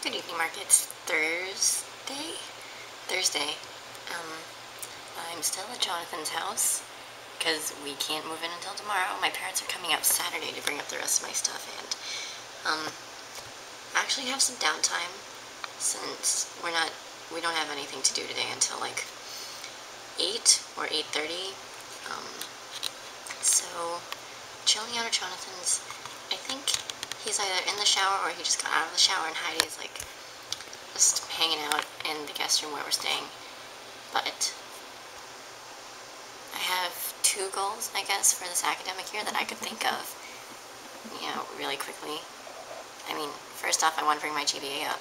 Good evening, Mark. It's Thursday? Thursday. Um, I'm still at Jonathan's house because we can't move in until tomorrow. My parents are coming out Saturday to bring up the rest of my stuff and, um, I actually have some downtime since we're not, we don't have anything to do today until like 8 or 8.30. Um, so, chilling out at Jonathan's. He's either in the shower or he just got out of the shower and Heidi's like just hanging out in the guest room where we're staying. But I have two goals, I guess, for this academic year that I could think of, you know, really quickly. I mean, first off, I want to bring my GPA up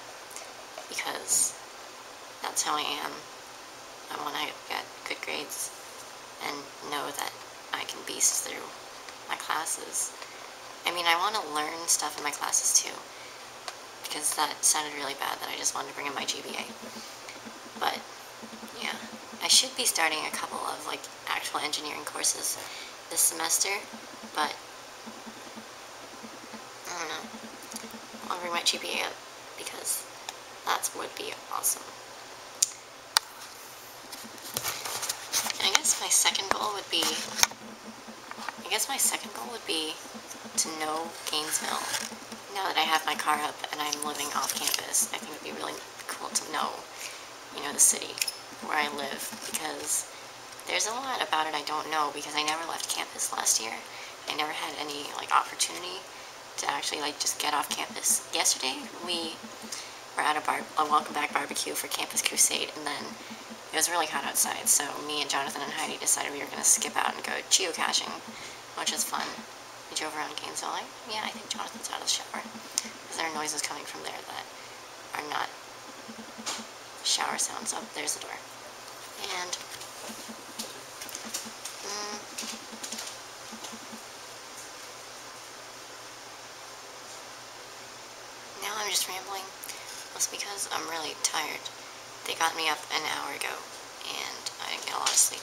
because that's how I am. I want to get good grades and know that I can beast through my classes. I mean, I want to learn stuff in my classes too, because that sounded really bad that I just wanted to bring in my GPA. But, yeah, I should be starting a couple of, like, actual engineering courses this semester, but, I don't know. I want to bring my GPA up, because that would be awesome. I guess my second goal would be, I guess my second goal would be to know Gainesville. Now that I have my car up and I'm living off campus, I think it would be really cool to know, you know, the city where I live because there's a lot about it I don't know because I never left campus last year. I never had any like opportunity to actually like just get off campus. Yesterday we were at a bar a welcome back barbecue for Campus Crusade and then it was really hot outside so me and Jonathan and Heidi decided we were going to skip out and go geocaching which is fun. We drove around Gainesville. Like, yeah, I think Jonathan's out of the shower. Because there are noises coming from there that are not shower sounds. Oh, there's the door. And, mm, now I'm just rambling. That's because I'm really tired. They got me up an hour ago, and I didn't get a lot of sleep.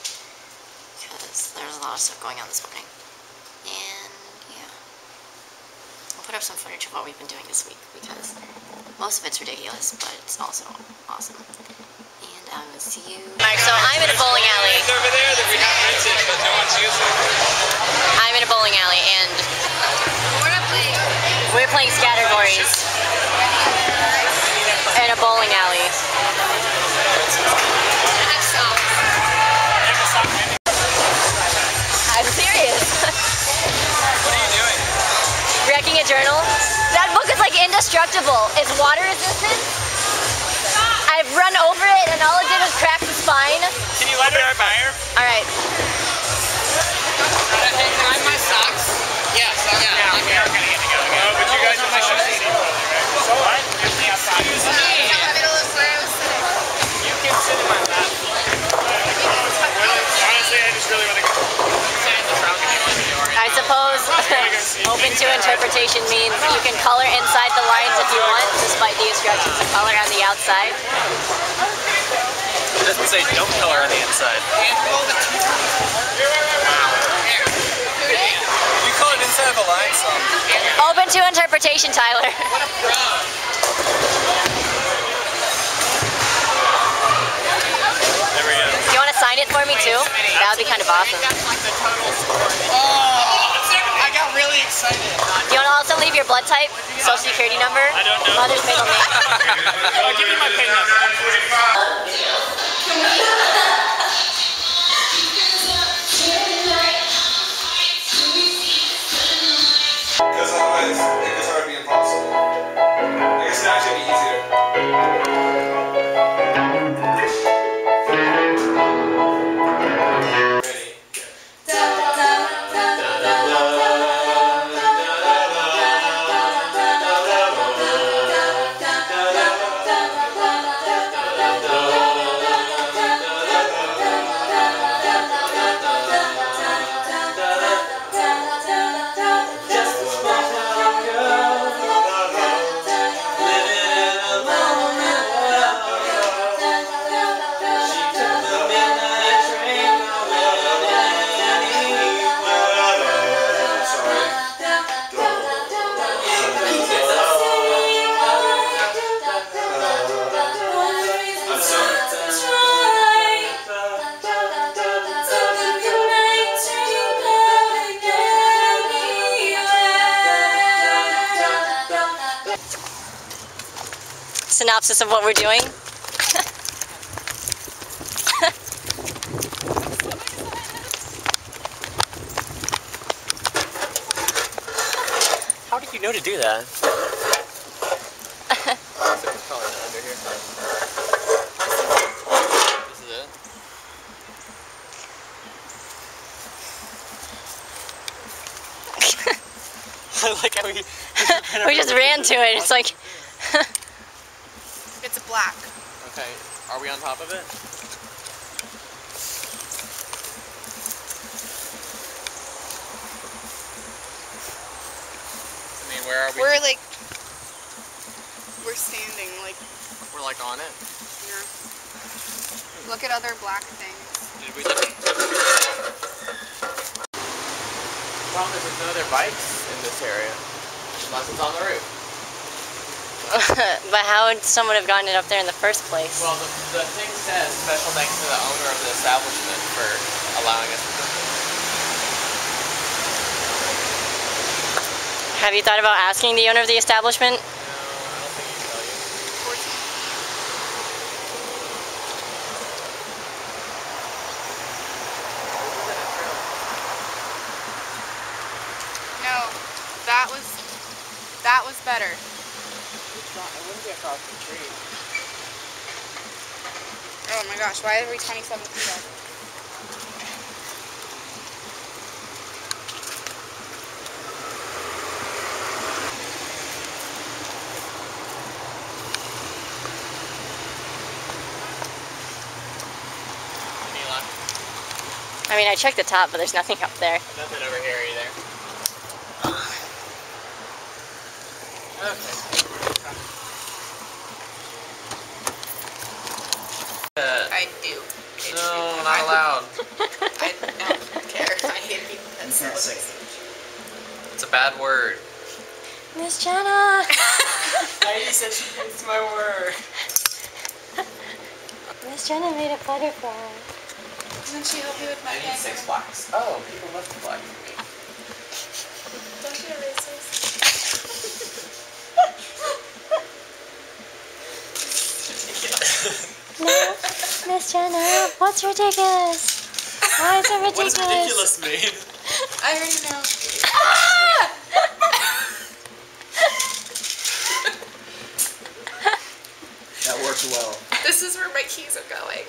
Because there's a lot of stuff going on this morning. And put up some footage of what we've been doing this week because most of it's ridiculous, but it's also awesome. And I will see you. Alright, so I'm in a bowling alley. Over there that we have rented, but no one's using. I'm in a bowling alley and we're playing We're playing Scattergories in a bowling alley. Indestructible. It's water resistant. I've run over it and all it did was crack the spine. Can you let it fire? Alright. Hey, suppose open to interpretation means you can color inside the lines if you want, despite the instructions to color on the outside. It doesn't say don't color on the inside. You colored inside of a line, so. Open to interpretation, Tyler. There we go. Do you want to sign it for me too? That would be kind of awesome. Oh. I got really excited. Do you want to also leave your blood type, social security number, I don't know. mother's middle name? Oh, give me my pin number. Because otherwise, synopsis of what we're doing? How did you know to do that? Probably not under here. This is it. I like how we. we just ran to it. It's like, black. Okay, are we on top of it? I mean, where are we? We're like, we're standing like, We're like on it. know. Look at other black things. Did we? Well, there's no other bikes in this area. Unless it's on the roof. but how would someone have gotten it up there in the first place? Well, the, the thing says special thanks to the owner of the establishment for allowing us to put this. Have you thought about asking the owner of the establishment? No, I don't think he can tell you. 14. No, that was, that was better. It across the tree. Oh my gosh, why are we 27 feet up? I mean, I checked the top, but there's nothing up there. nothing over here either. Okay. I do. no, not allowed. I don't care. I hate people that say It's a bad word. Miss Jenna! Heidi said she hates my word. Miss Jenna made a butterfly. Doesn't she help you with my I need six blocks. Oh, people love the black. Don't you erase this? No, Miss Jenna, what's ridiculous? Why is it ridiculous? mean? I already know. That worked well. This is where my keys are going.